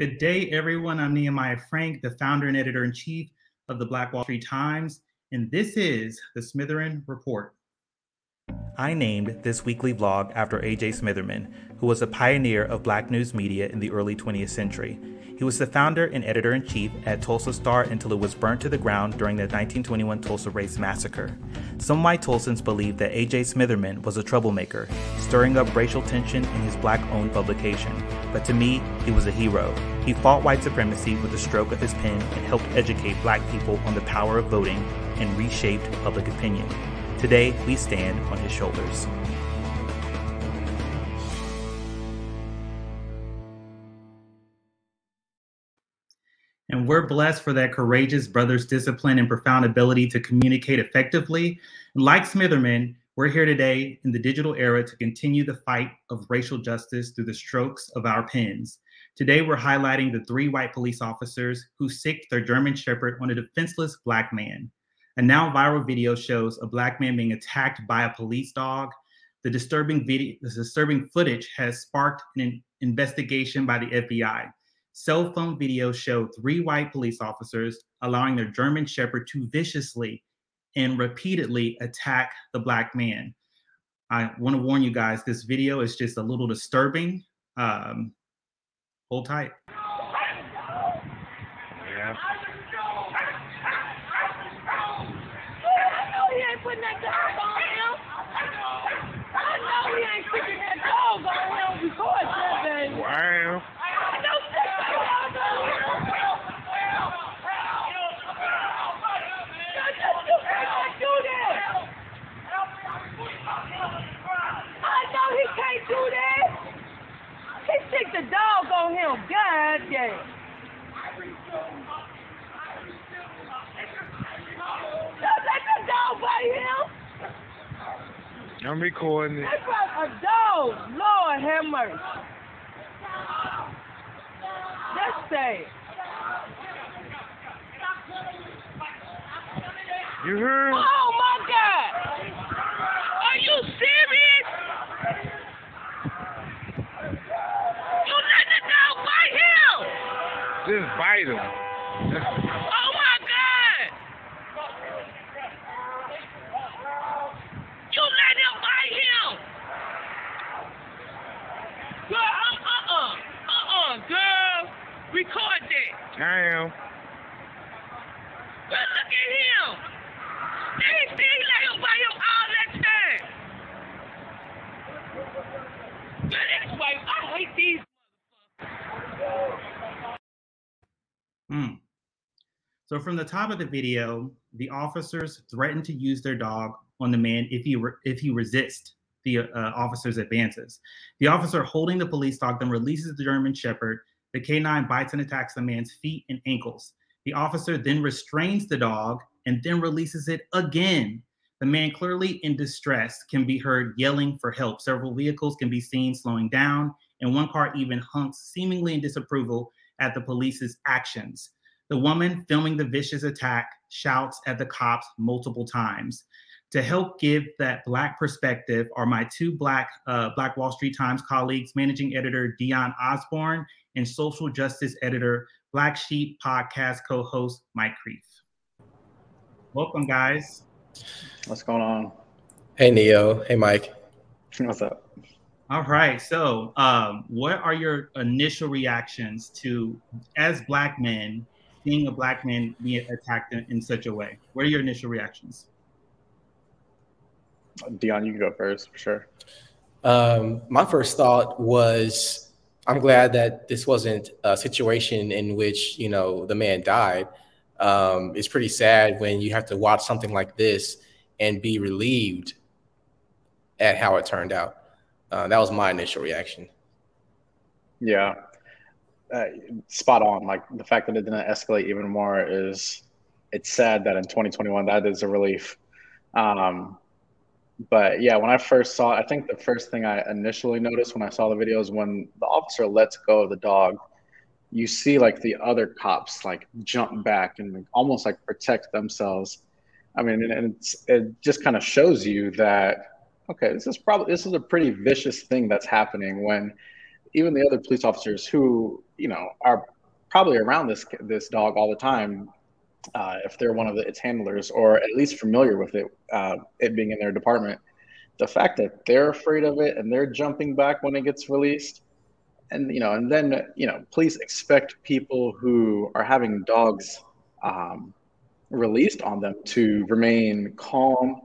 Good day, everyone. I'm Nehemiah Frank, the founder and editor in chief of the Black Wall Street Times, and this is the Smitherman Report. I named this weekly vlog after A.J. Smitherman, who was a pioneer of black news media in the early 20th century. He was the founder and editor in chief at Tulsa Star until it was burnt to the ground during the 1921 Tulsa Race Massacre. Some white Tulsans believe that A.J. Smitherman was a troublemaker, stirring up racial tension in his black owned publication. But to me, he was a hero. He fought white supremacy with the stroke of his pen and helped educate black people on the power of voting and reshaped public opinion. Today, we stand on his shoulders. And we're blessed for that courageous brother's discipline and profound ability to communicate effectively. And like Smitherman, we're here today in the digital era to continue the fight of racial justice through the strokes of our pens. Today, we're highlighting the three white police officers who sicked their German Shepherd on a defenseless black man. A now viral video shows a black man being attacked by a police dog. The disturbing video, the disturbing footage has sparked an investigation by the FBI. Cell phone videos show three white police officers allowing their German Shepherd to viciously and repeatedly attack the black man. I want to warn you guys, this video is just a little disturbing. Um, hold tight. Yeah. putting that dog on him. I know he ain't sticking that dog on him before that baby. Wow. I know stick that dog on him. do that. I know he can't do that. He stick the dog on him. God damn. Don't let the dog bite him. I'm recording it. That's like a dog. Lord have mercy. That's sad. You heard? Oh my God! Are you serious? You let the dog bite him! Just bite him. Oh my God! You let him bite him! Girl, uh uh uh uh uh girl, record that. I am. Girl, look at him. They still let him bite him all that time. Girl, that's why I hate these. Hmm. So from the top of the video, the officers threaten to use their dog on the man if he re- if he resists the uh, officer's advances. The officer holding the police dog then releases the German Shepherd. The canine bites and attacks the man's feet and ankles. The officer then restrains the dog and then releases it again. The man, clearly in distress, can be heard yelling for help. Several vehicles can be seen slowing down, and one car even honks, seemingly in disapproval at the police's actions. The woman filming the vicious attack shouts at the cops multiple times. To help give that black perspective are my two black uh, Black Wall Street Times colleagues, managing editor Deon Osborne and social justice editor Black Sheep podcast co-host Mike Creef. Welcome, guys. What's going on? Hey Neo. Hey Mike. What's up? All right. So, um, what are your initial reactions to, as black men, seeing a black man be attacked in, in such a way? What are your initial reactions? Deon, you can go first for sure. Um, my first thought was I'm glad that this wasn't a situation in which you know the man died. Um, it's pretty sad when you have to watch something like this and be relieved at how it turned out. Uh, that was my initial reaction. Yeah, uh, spot on. Like the fact that it didn't escalate even more is it's sad that in 2021 that is a relief. Um, but yeah, when I first saw I think the first thing I initially noticed when I saw the video is when the officer lets go of the dog, you see like the other cops like jump back and like, almost like protect themselves. I mean, and, and it just kind of shows you that okay, this is probably this is a pretty vicious thing that's happening when even the other police officers who you know, are probably around this this dog all the time. Uh, if they're one of the, its handlers, or at least familiar with it, uh, it being in their department, the fact that they're afraid of it and they're jumping back when it gets released, and you know, and then you know, please expect people who are having dogs um, released on them to remain calm.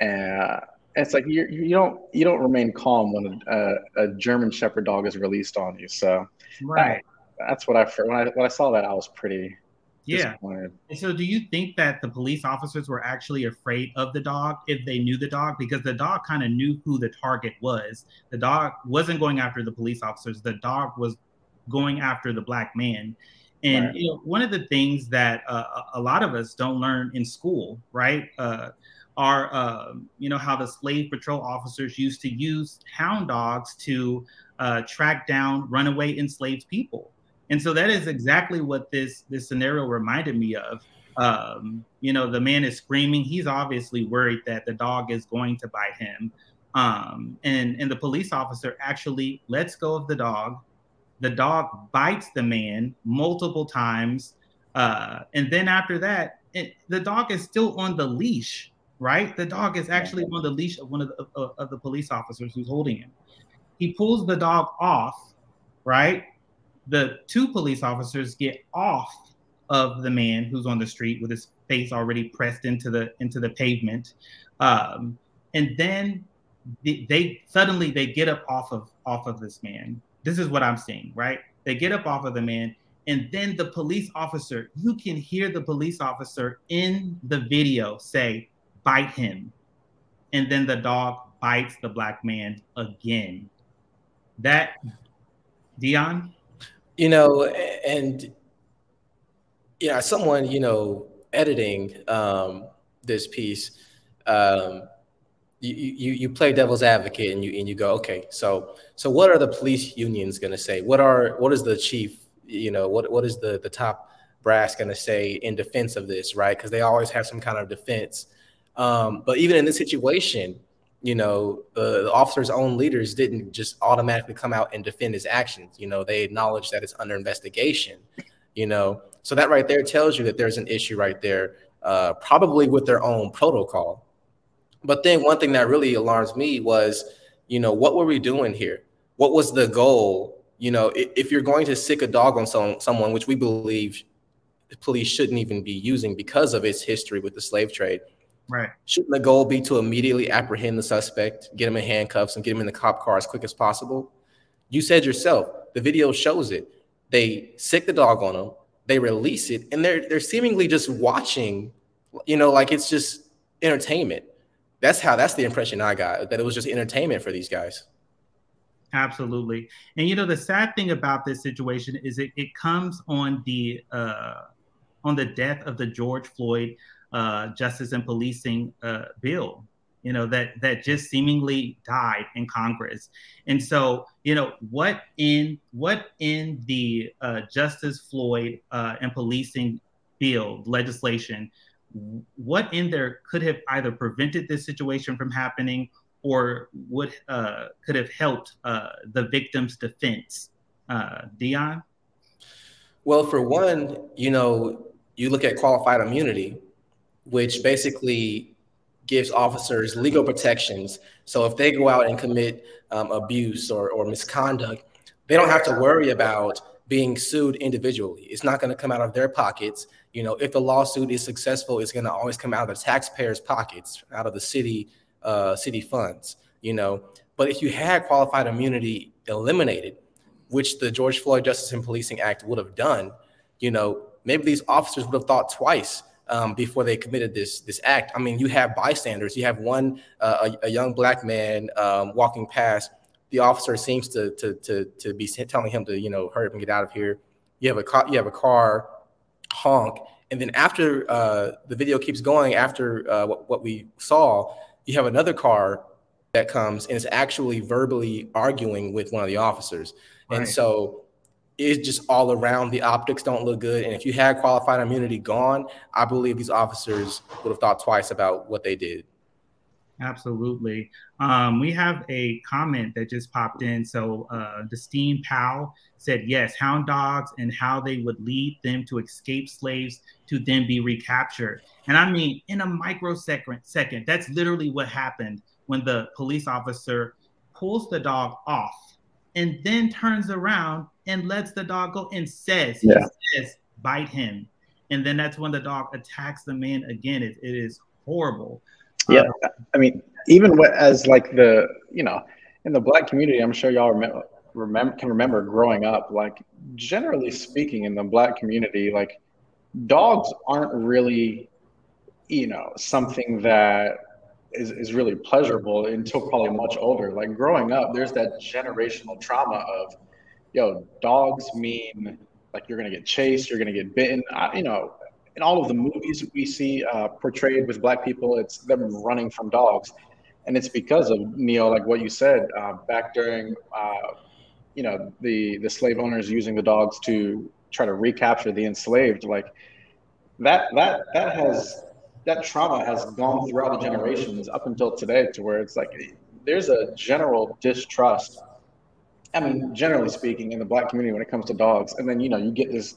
And it's like you you don't you don't remain calm when a, a German Shepherd dog is released on you. So Right. that's what I when I when I saw that I was pretty Yeah. And so, do you think that the police officers were actually afraid of the dog if they knew the dog? Because the dog kind of knew who the target was. The dog wasn't going after the police officers. The dog was going after the black man. And Right. you know, one of the things that uh, a lot of us don't learn in school, right, uh, are um, you know how the slave patrol officers used to use hound dogs to uh, track down runaway enslaved people and so that is exactly what this this scenario reminded me of. Um, you know the man is screaming. He's obviously worried that the dog is going to bite him. Um, and and the police officer actually lets go of the dog. The dog bites the man multiple times. Uh, and then after that it, the dog is still on the leash right? The dog is actually on the leash of one of the, of, of the police officers who's holding him. He pulls the dog off right the two police officers get off of the man who's on the street with his face already pressed into the into the pavement. Um, and then they, they suddenly they get up off of off of this man. This is what i'm seeing right? They get up off of the man and then the police officer you can hear the police officer in the video say bite him. And then the dog bites the black man again. That Deon you know and yeah someone you know editing um this piece um you you you play devil's advocate and you and you go okay so so what are the police unions going to say? What are what is the chief you know what what is the the top brass going to say in defense of this? Right? Because they always have some kind of defense. Um but even in this situation you know, the, the officer's own leaders didn't just automatically come out and defend his actions. You know, they acknowledge that it's under investigation. You know, so that right there tells you that there's an issue right there, uh, probably with their own protocol. But then one thing that really alarms me was, you know, what were we doing here? What was the goal? You know, if, if you're going to sick a dog on some, someone, which we believe the police shouldn't even be using because of its history with the slave trade, right Shouldn't the goal be to immediately apprehend the suspect, get him in handcuffs, and get him in the cop car as quick as possible? You said yourself, the video shows it. They sick the dog on him, they release it, and they're they're seemingly just watching, you know, like it's just entertainment. That's how that's the impression I got, that it was just entertainment for these guys. Absolutely. And you know, the sad thing about this situation is it, it comes on the uh, on the death of the George Floyd uh, Justice and Policing uh, bill. You know that that just seemingly died in Congress, and so you know what in what in the uh, Justice Floyd uh, and Policing bill legislation, what in there could have either prevented this situation from happening or would uh, could have helped uh, the victim's defense. Deon? Well, for one, you know, you look at qualified immunity, which basically gives officers legal protections. So if they go out and commit um, abuse or, or misconduct, they don't have to worry about being sued individually. It's not going to come out of their pockets. You know, if the lawsuit is successful, it's going to always come out of the taxpayers' pockets, out of the city uh, city funds. You know, but if you had qualified immunity eliminated, which the George Floyd Justice and Policing Act would have done, you know, maybe these officers would have thought twice um, before they committed this this act. I mean, you have bystanders. You have one uh, a, a, young black man um, walking past. The officer seems to, to to to be telling him to you know hurry up and get out of here. You have a car. You have a car honk, and then after uh, the video keeps going, after uh, what, what we saw, you have another car that comes and is actually verbally arguing with one of the officers, right. and so it's just all around the optics don't look good. And if you had qualified immunity gone, I believe these officers would have thought twice about what they did. Absolutely. Um, we have a comment that just popped in. So, uh, the Steam Pal said, yes, hound dogs and how they would lead them to escape slaves to then be recaptured. And I mean, in a microsecond, second, that's literally what happened when the police officer pulls the dog off and then turns around and lets the dog go and says, Yeah. he says, bite him. And then that's when the dog attacks the man again. It, it is horrible. Yeah, um, I mean, even what, as like the you know, in the black community, I'm sure y'all remember, remember can remember growing up. Like generally speaking, in the black community, like dogs aren't really, you know, something that is, is really pleasurable until probably much older. Like growing up, there's that generational trauma of, yo, dogs mean like you're gonna get chased, you're gonna get bitten. I, you know, in all of the movies we see uh, portrayed with black people, it's them running from dogs, and it's because of Neil, like what you said uh, back during, uh, you know, the the slave owners using the dogs to try to recapture the enslaved. Like that that that has that trauma has gone throughout the generations up until today, to where it's like there's a general distrust. I mean, generally speaking, in the black community when it comes to dogs, and then you know you get this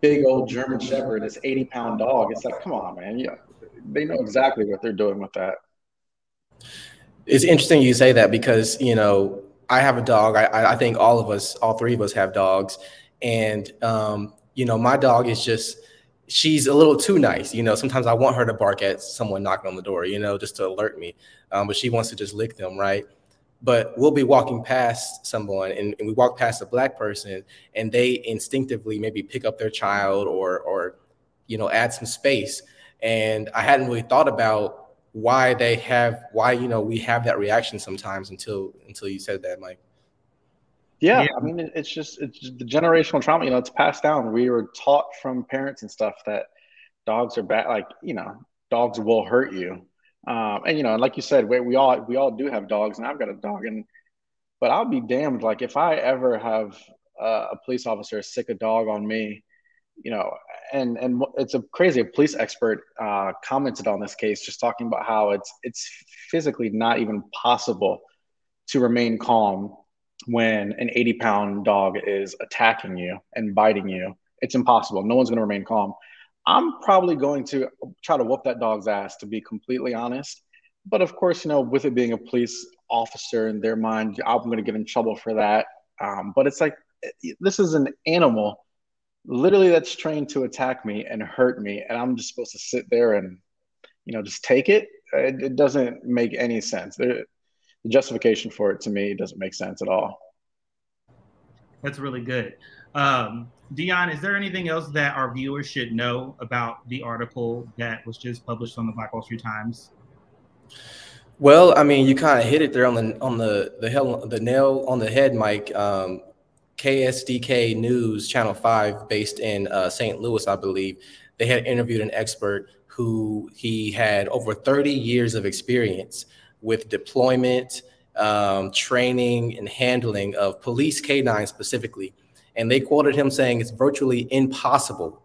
big old German Shepherd, this 80 pound dog. It's like, come on, man. Yeah, they know exactly what they're doing with that. It's interesting you say that because you know I have a dog. I, I think all of us, all three of us, have dogs, and um, you know my dog is just she's a little too nice. You know, sometimes I want her to bark at someone knocking on the door. You know, just to alert me, um, but she wants to just lick them, right? But we'll be walking past someone, and, and we walk past a black person, and they instinctively maybe pick up their child or or you know add some space. And I hadn't really thought about why they have why you know we have that reaction sometimes until until you said that mike Yeah, Yeah. I mean, it's just it's just the generational trauma. You know, it's passed down. We were taught from parents and stuff that dogs are bad. Like you know, dogs will hurt you. Um, and you know, and like you said, we, we all we all do have dogs, and I've got a dog. And but I'll be damned. Like if I ever have uh, a police officer sick a dog on me, you know, and and it's a crazy. A police expert uh, commented on this case, just talking about how it's it's physically not even possible to remain calm when an 80 pound dog is attacking you and biting you. It's impossible. No one's going to remain calm. I'm probably going to try to whoop that dog's ass, to be completely honest. But of course, you know, with it being a police officer in their mind, I'm going to get in trouble for that. Um, but it's like, this is an animal literally that's trained to attack me and hurt me. And I'm just supposed to sit there and, you know, just take it. It, it doesn't make any sense. There, the justification for it to me doesn't make sense at all. That's really good. Um, Deon, is there anything else that our viewers should know about the article that was just published on the Black Wall Street Times? well i mean you kind of hit it there on the on the the hell the nail on the head mike um ksdk news channel 5 based in uh, st louis i believe they had interviewed an expert who he had over 30 years of experience with deployment um, training and handling of police canines specifically and they quoted him saying it's virtually impossible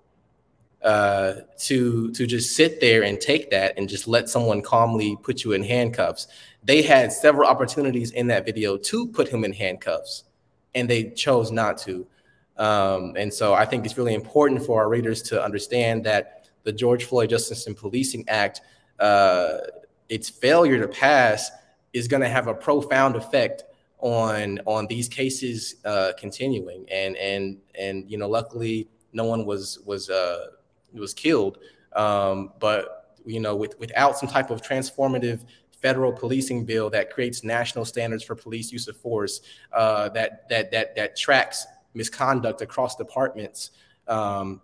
uh, to to just sit there and take that and just let someone calmly put you in handcuffs. They had several opportunities in that video to put him in handcuffs, and they chose not to. Um, and so I think it's really important for our readers to understand that the George Floyd Justice and Policing Act, uh, its failure to pass, is going to have a profound effect on on these cases uh, continuing. And and and you know, luckily, no one was was uh, was killed. Um, but you know, with without some type of transformative federal policing bill that creates national standards for police use of force, uh, that that that that tracks misconduct across departments. Um,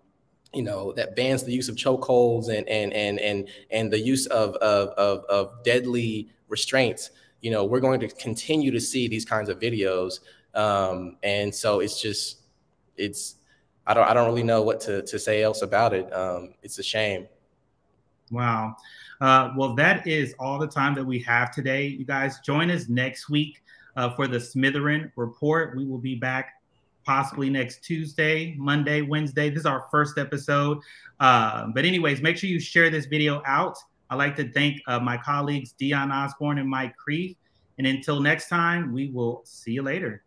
you know that bans the use of chokeholds and and and and and the use of of of, of deadly restraints. You know, we're going to continue to see these kinds of videos, um, and so it's just it's I don't I don't really know what to to say else about it. Um, it's a shame. Wow. Uh, well, that is all the time that we have today. You guys join us next week uh, for the Smitherman Report. We will be back possibly next Tuesday, Monday, Wednesday. This is our first episode. Uh, but, anyways, make sure you share this video out. I'd like to thank uh, my colleagues Deon Osborne and Mike Creef. And until next time, we will see you later.